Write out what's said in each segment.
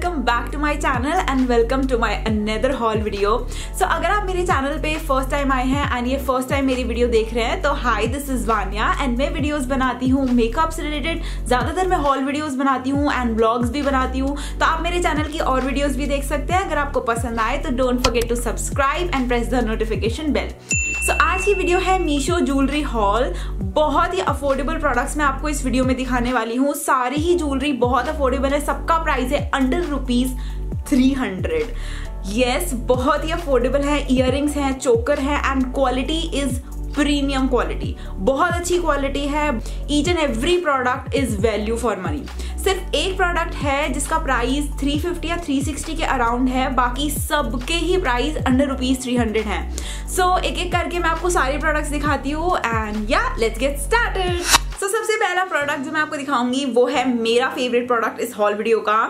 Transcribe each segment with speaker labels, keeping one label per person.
Speaker 1: Welcome back to my channel and welcome to my another haul video so अगर आप मेरे channel पे first time आए हैं एंड ये फ़र्स्ट टाइम मेरी वीडियो देख रहे हैं तो hi this is Vania and मैं वीडियोस बनाती हूँ मेकअप से रिलेटेड ज़्यादातर मैं हॉल वीडियोस बनाती हूँ एंड ब्लॉग्स भी बनाती हूँ। तो आप मेरे चैनल की और वीडियोज़ भी देख सकते हैं। अगर आपको पसंद आए तो don't forget to subscribe and press the notification bell so आज की वीडियो है मीशो ज्वेलरी हॉल बहुत ही अफोर्डेबल प्रोडक्ट्स मैं आपको इस वीडियो में दिखाने वाली हूँ। सारी ही ज्वेलरी बहुत अफोर्डेबल है। सबका प्राइस है under rupees three hundred yes बहुत ही अफोर्डेबल है। इयर हैं चोकर है and quality is premium quality बहुत अच्छी क्वालिटी है। Each and every product is value for money सिर्फ़ एक प्रोडक्ट है जिसका प्राइस 350 या 360 के अराउंड है बाकी सबके ही price under rupees three hundred है। सो so, एक एक करके मैं आपको सारे प्रोडक्ट्स दिखाती हूँ एंड या लेट्स गेट स्टार्टेड सो सबसे पहला प्रोडक्ट जो मैं आपको दिखाऊँगी वो है मेरा फेवरेट प्रोडक्ट इस हॉल वीडियो का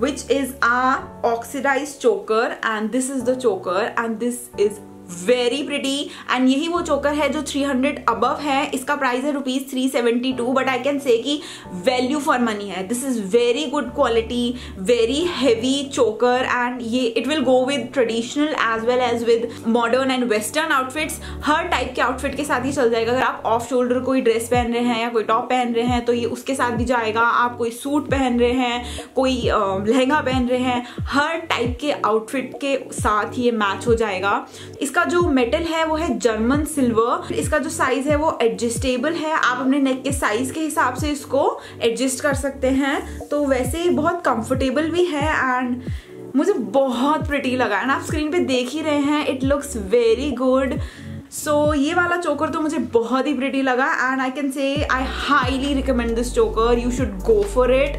Speaker 1: which is a oxidise choker and this is the choker and this is very pretty and यही वो चोकर है जो 300 अबव है. इसका प्राइस है rupees three seventy two but I can say कि वैल्यू फॉर मनी है. This is very good quality very heavy choker and ये it will go with traditional as well as with modern and western outfits her type के outfit के साथ ही चल जाएगा. अगर आप ऑफ़ शोल्डर कोई ड्रेस पहन रहे हैं या कोई टॉप पहन रहे हैं तो ये उसके साथ भी जाएगा. आप कोई सूट पहन रहे हैं, कोई लहंगा पहन रहे हैं, हर टाइप के आउटफिट के साथ ये मैच हो जाएगा. इसका इसका जो मेटल है वो है जर्मन सिल्वर इसका जो साइज़ है वो एडजस्टेबल है. आप अपने नेक के साइज़ के हिसाब से इसको एडजस्ट कर सकते हैं। तो वैसे ही बहुत कंफर्टेबल भी है एंड मुझे बहुत प्रिटी लगा एंड आप स्क्रीन पे देख ही रहे हैं it looks very good so ये वाला चोकर तो मुझे बहुत ही प्रिटी लगा and I can say I highly recommend this choker you should go for it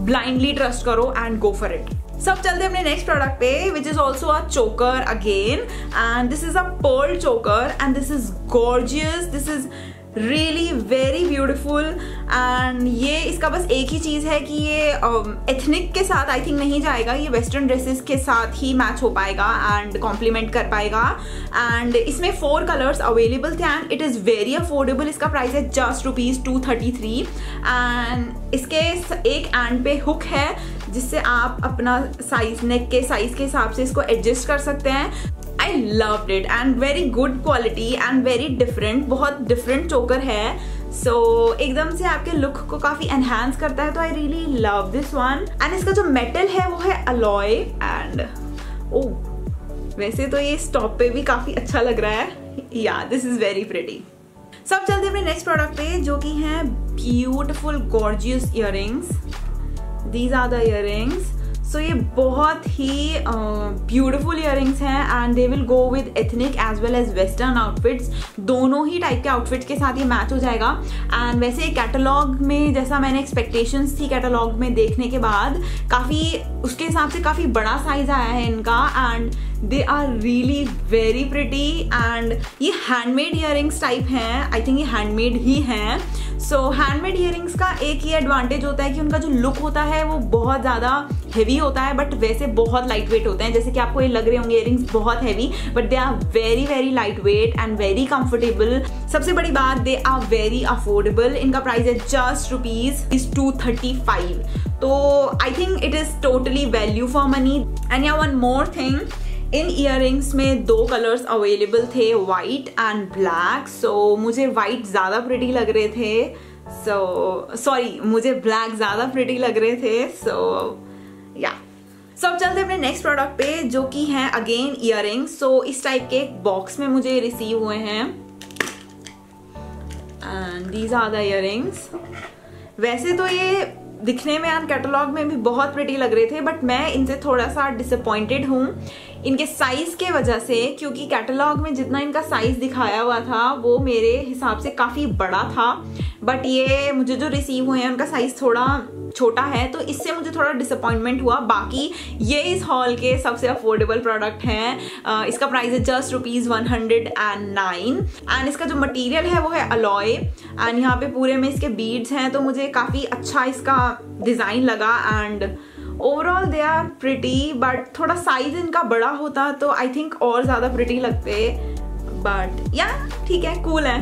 Speaker 1: blindly trust करो एंड गो फॉर इट सब चलते हैं अपने नेक्स्ट प्रोडक्ट पे which is also a choker again and this is a pearl choker and this is gorgeous this is really very beautiful and ये इसका बस एक ही चीज़ है कि ये एथनिक um, के साथ आई थिंक नहीं जाएगा। ये वेस्टर्न ड्रेसेस के साथ ही मैच हो पाएगा एंड कॉम्प्लीमेंट कर पाएगा। एंड इसमें फोर कलर्स अवेलेबल थे and it is very affordable इसका प्राइस है just rupees two thirty three and इसके एक एंड पे हुक है जिससे आप अपना साइज़ नेक के साइज़ के हिसाब से इसको एडजस्ट कर सकते हैं। I love it and very good quality and very different बहुत डिफरेंट चोकर है. सो so, एकदम से आपके लुक को काफ़ी एनहेंस करता है. तो I really love this one and इसका जो मेटल है वो है अलॉय एंड ओ वैसे तो ये स्टॉप पे भी काफ़ी अच्छा लग रहा है. या दिस इज़ वेरी प्रेटी सब चलते अपने नेक्स्ट प्रोडक्ट पे जो कि है beautiful gorgeous ear these are the ear so ये बहुत ही ब्यूटिफुल इयर हैं and they will go with ethnic as well as western outfits दोनों ही टाइप के आउटफिट्स के साथ ये मैच हो जाएगा. एंड वैसे कैटलॉग में, जैसा मैंने एक्सपेक्टेशंस थी कैटलॉग में देखने के बाद, काफ़ी उसके हिसाब से काफ़ी बड़ा साइज़ आया है इनका and they are really very pretty and ये हैंडमेड इयर टाइप हैं। आई थिंक ये हैंडमेड ही हैं। सो हैंडमेड इयर का एक ही एडवांटेज होता है कि उनका जो लुक होता है, वो बहुत ज़्यादा हैवी होता है बट वैसे बहुत लाइट वेट होते हैं। जैसे कि आपको ये लग रहे होंगे इयर बहुत heavy but they are very very light weight and very comfortable सबसे बड़ी बात दे आर वेरी अफोर्डेबल इनका प्राइस है just rupees is two thirty five तो I think it is totally value for money and या one more thing in ear में दो colours available थे वाइट एंड ब्लैक सो मुझे white ज़्यादा pretty लग रहे थे. सो so, सॉरी मुझे ब्लैक ज़्यादा प्रिटी लग रहे थे. सो so, या yeah. so, चलते अपने नेक्स्ट प्रोडक्ट पे जो कि हैं अगेन इयर सो इस टाइप के एक बॉक्स में मुझे रिसीव हुए हैं. And these are the ear वैसे तो ये दिखने में यार कैटलॉग में भी बहुत प्रिटी लग रहे थे बट मैं इनसे थोड़ा सा डिसअपॉइंटेड हूँ। इनके साइज़ के वजह से, क्योंकि कैटलॉग में जितना इनका साइज़ दिखाया हुआ था, वो मेरे हिसाब से काफ़ी बड़ा था। बट ये मुझे जो रिसीव हुए हैं, उनका साइज़ थोड़ा छोटा है तो इससे मुझे थोड़ा डिसअपॉइंटमेंट हुआ। बाकी ये इस हॉल के सबसे अफोर्डेबल प्रोडक्ट हैं। इसका प्राइस है just rupees one hundred and nine and इसका जो मटेरियल है, वो है अलॉय एंड यहाँ पे पूरे में इसके बीड्स हैं तो मुझे काफ़ी अच्छा इसका डिज़ाइन लगा। And overall they are pretty but थोड़ा साइज़ इनका बड़ा होता तो आई थिंक और ज़्यादा प्रिटी लगते। बट या ठीक है कूल है।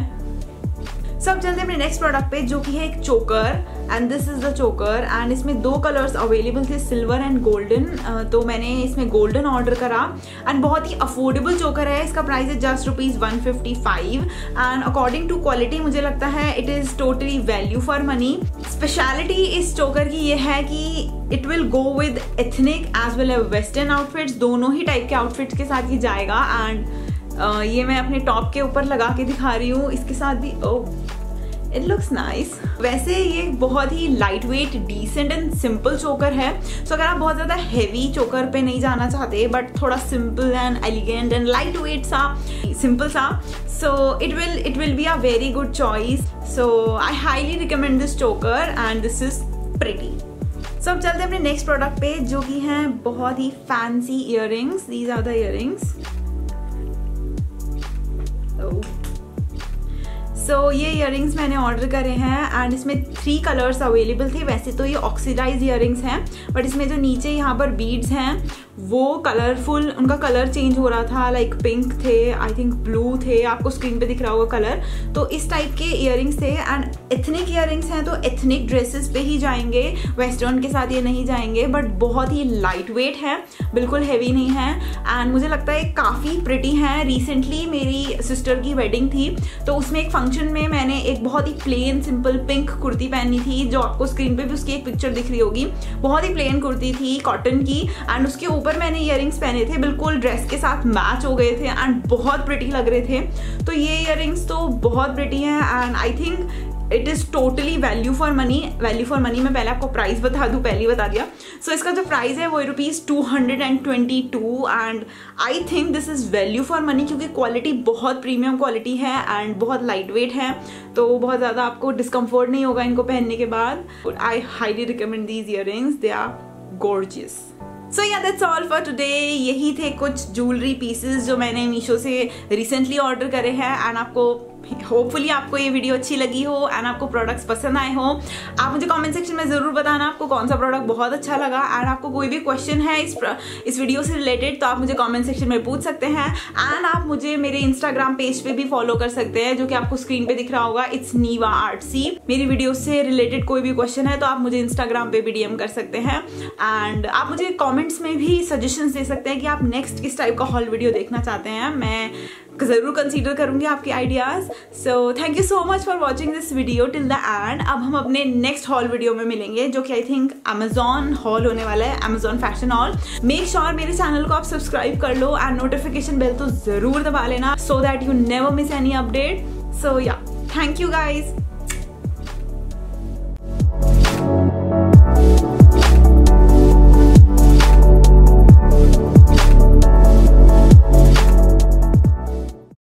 Speaker 1: सब चलते अपने नेक्स्ट प्रोडक्ट पे, जो कि है एक choker and this is the choker and इसमें दो कलर्स अवेलेबल थे सिल्वर एंड गोल्डन तो मैंने इसमें गोल्डन ऑर्डर करा एंड बहुत ही अफोर्डेबल चोकर है, इसका प्राइस है just rupees one fifty five and according to quality मुझे लगता है it is totally value for money speciality इस चोकर की ये है कि it will go with ethnic as well as western outfits दोनों ही टाइप के आउटफिट्स के साथ ये जाएगा एंड ये मैं अपने टॉप के ऊपर लगा के दिखा रही हूँ। इसके साथ भी ओ इट लुक्स नाइस वैसे ये बहुत ही light weight decent and simple choker है। सो so, अगर आप बहुत ज़्यादा हैवी चोकर पे नहीं जाना चाहते बट थोड़ा simple and elegant and light weight सा सिंपल सा so it will it will be a very good choice so I highly recommend this choker and this is pretty so अब चलते हैं अपने नेक्स्ट प्रोडक्ट पे जो कि हैं बहुत ही fancy earrings these are the earrings so so, ये इयर मैंने ऑर्डर करे हैं एंड इसमें थ्री कलर्स अवेलेबल थे। वैसे तो ये ऑक्सीडाइज इयर हैं बट इसमें जो नीचे यहाँ पर बीड्स हैं वो कलरफुल उनका कलर चेंज हो रहा था लाइक पिंक थे आई थिंक ब्लू थे, आपको स्क्रीन पे दिख रहा होगा कलर तो इस टाइप के इयर थे एंड एथनिक इयर हैं तो एथनिक ड्रेसेस पे ही जाएँगे वेस्टर्न के साथ ये नहीं जाएँगे बट बहुत ही लाइट वेट है, बिल्कुल हैवी नहीं है। एंड मुझे लगता है काफ़ी प्रिटी हैं। रिसेंटली मेरी सिस्टर की वेडिंग थी तो उसमें एक फ़ंक्शन में मैंने एक बहुत ही प्लेन सिंपल पिंक कुर्ती पहनी थी, जो आपको स्क्रीन पे भी उसकी एक पिक्चर दिख रही होगी। बहुत ही प्लेन कुर्ती थी कॉटन की एंड उसके ऊपर मैंने इयर पहने थे बिल्कुल ड्रेस के साथ मैच हो गए थे एंड बहुत प्रिटी लग रहे थे। तो ये इयर तो बहुत प्रिटी हैं and I think it is totally value for money value for money मैं पहले आपको प्राइस बता दूँ पहले ही बता दिया। सो so, इसका जो प्राइस है वो rupees two hundred and twenty two and I think this is value for money क्योंकि क्वालिटी बहुत प्रीमियम क्वालिटी है एंड बहुत लाइट वेट है। तो बहुत ज़्यादा आपको डिस्कम्फर्ट नहीं होगा इनको पहनने के बाद। I highly recommend these earrings they are gorgeous so yeah that's all for today यही थे कुछ ज्वेलरी पीसेस जो मैंने मीशो से रिसेंटली ऑर्डर करे हैं एंड आपको होपफुली आपको ये वीडियो अच्छी लगी हो एंड आपको प्रोडक्ट्स पसंद आए हो। आप मुझे कमेंट सेक्शन में ज़रूर बताना आपको कौन सा प्रोडक्ट बहुत अच्छा लगा एंड आपको कोई भी क्वेश्चन है इस इस वीडियो से रिलेटेड तो आप मुझे कमेंट सेक्शन में पूछ सकते हैं। एंड आप मुझे मेरे इंस्टाग्राम पेज पे भी फॉलो कर सकते हैं जो कि आपको स्क्रीन पे दिख रहा होगा। इट्स नीवा आर्ट सी मेरी वीडियो से रिलेटेड कोई भी क्वेश्चन है तो आप मुझे इंस्टाग्राम पे भी डीएम कर सकते हैं। एंड आप मुझे कॉमेंट्स में भी सजेशन दे सकते हैं कि आप नेक्स्ट किस टाइप का हॉल वीडियो देखना चाहते हैं। मैं ज़रूर कंसीडर करूँगी आपके ideas so thank you so much for watching this video till the end अब हम अपने नेक्स्ट हॉल वीडियो में मिलेंगे, जो कि आई थिंक अमेजोन हॉल होने वाला है Amazon fashion haul make sure मेरे चैनल को आप सब्सक्राइब कर लो एंड नोटिफिकेशन बेल तो ज़रूर दबा लेना so that you never miss any update so yeah thank you guys